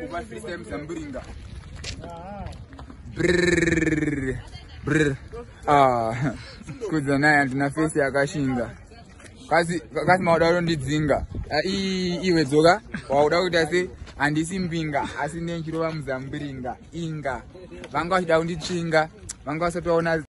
vanhu va freestime zamburinga brr ah. Kudza naye handina fesi yakashinga. Kasi mauda kutondidzinga ah, iwe dzoka wauda kuita se handisi mbinga asi nechirova muzamburinga inga. Vanga vachida kunditsvinga vanga vasati vaona